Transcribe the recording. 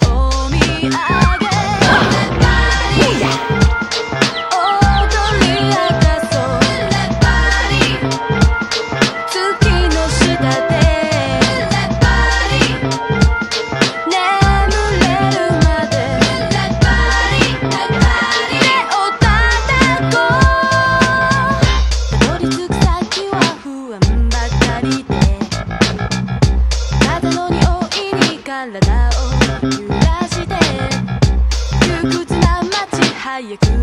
Oh. you can